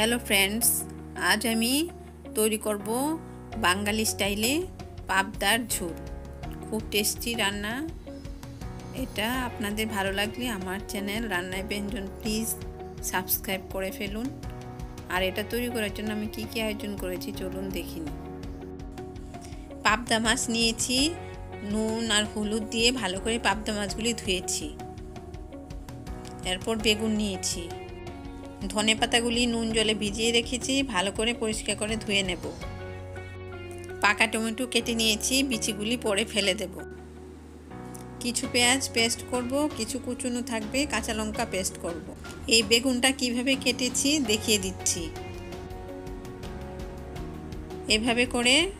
Hello friends আজ আমি তৈরি করব বাঙালি স্টাইলে পাবদার ঝোল। খুব টেস্টি রান্না। এটা আপনাদের ভালো লাগলে আমার চ্যানেল রান্নায় ব্যঞ্জন প্লিজ সাবস্ক্রাইব করে ফেলুন। আর এটা তৈরি করার জন্য আমি কী কী আয়োজন করেছি চলুন দেখিনি পাবদা মাছ নিয়েছি, নুন আর হলুদ দিয়ে ভালো করে পাবদা মাছগুলি ধুয়েছি। এরপর বেগুন নিয়েছি। ধনে পাতাগুলি নুন জলে ভিজিয়ে রেখেছি, ভালো করে পরিষ্কার করে ধুয়ে নেব। পাকা টমেটো কেটে নিয়েছি, বিচিগুলি পরে ফেলে দেব। কিছু পেঁয়াজ পেস্ট করব, কিছু কুচুনো থাকবে, কাঁচা লঙ্কা পেস্ট করব। এই বেগুনটা কীভাবে কেটেছি দেখিয়ে দিচ্ছি। এভাবে করে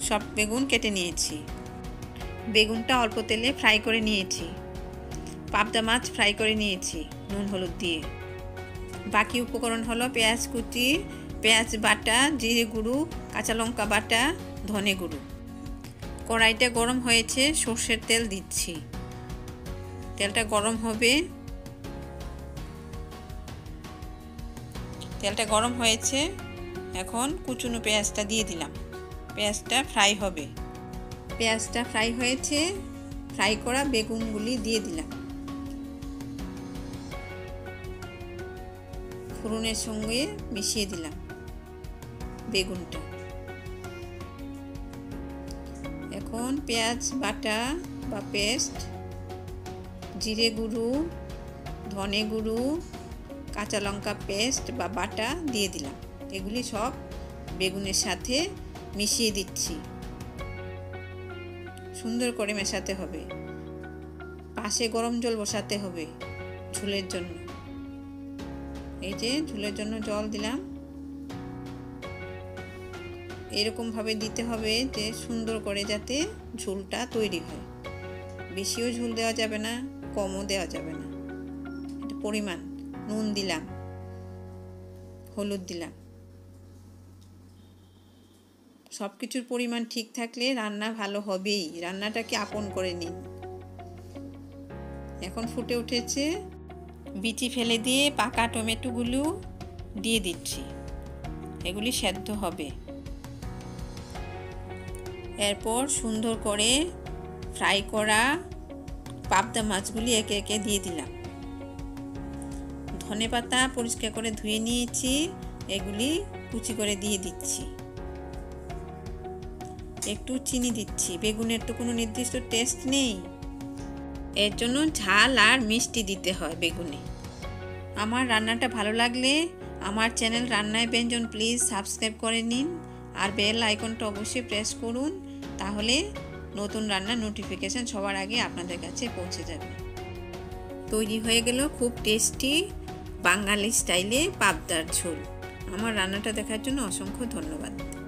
সব বেগুন কেটে নিয়েছি। বেগুনটা অল্প তেলে ফ্রাই করে নিয়েছি। পাবদা মাছ ফ্রাই করে নিয়েছি, নুন, হলুদ দিয়ে। বাকি উপকরণ হলো পেঁয়াজ কুচি, পেঁয়াজ বাটা, জিরে গুঁড়ো, কাঁচা লঙ্কা বাটা, ধনে গুঁড়ো। কড়াইটা গরম হয়েছে, সর্ষের তেল দিচ্ছি। তেলটা গরম হবে। তেলটা গরম হয়েছে, এখন কুচুনো পেঁয়াজটা দিয়ে দিলাম। পেঁয়াজটা ফ্রাই হবে। পেঁয়াজটা ফ্রাই হয়েছে, ফ্রাই করা বেগুনগুলি দিয়ে দিলাম। ফোড়নের সঙ্গে মিশিয়ে দিলাম বেগুনটা। এখন পেঁয়াজ, বাটা বা পেস্ট, জিরে গুঁড়ো, ধনে গুঁড়ো, কাঁচা লঙ্কা পেস্ট বা বাটা দিয়ে দিলাম। এগুলি সব বেগুনের সাথে মিশিয়ে দিচ্ছি। সুন্দর করে মেশাতে হবে। পাশে গরম জল বসাতে হবে ঝুলের জন্য। এই যে ঝুলের জন্য জল দিলাম। এরকমভাবে দিতে হবে যে সুন্দর করে যাতে ঝুলটা তৈরি হয়। বেশিও ঝুল দেওয়া যাবে না, কমও দেওয়া যাবে না। এটা পরিমাণ। নুন দিলাম। হলুদ দিলাম। সব কিছুর পরিমাণ ঠিক থাকলে রান্না ভালো হবেই। রান্নাটাকে আপন করে নিন। এখন ফুটে উঠেছে বিচি ফেলে দিয়ে পাকা টমেটোগুলো দিয়ে দিচ্ছি। এগুলি সেদ্ধ হবে। এরপর সুন্দর করে ফ্রাই করা পাবদা মাছগুলি একে একে দিয়ে দিলাম। ধনে পাতা পরিষ্কার করে ধুয়ে নিয়েছি, এগুলি কুচি করে দিয়ে দিচ্ছি। একটু চিনি দিচ্ছি। বেগুনের তো কোনো নির্দিষ্ট টেস্ট নেই। এর জন্য ঝাল আর মিষ্টি দিতে হয় বেগুনে। আমার রান্নাটা ভালো লাগলে আমার চ্যানেল রান্নায় ব্যঞ্জন প্লিজ সাবস্ক্রাইব করে নিন আর বেল আইকনটা অবশ্যই প্রেস করুন তাহলে নতুন রান্নার নোটিফিকেশান সবার আগে আপনাদের কাছে পৌঁছে যাবে। তৈরি হয়ে গেল খুব টেস্টি বাঙালি স্টাইলে পাবদার ঝোল। আমার রান্নাটা দেখার জন্য অসংখ্য ধন্যবাদ।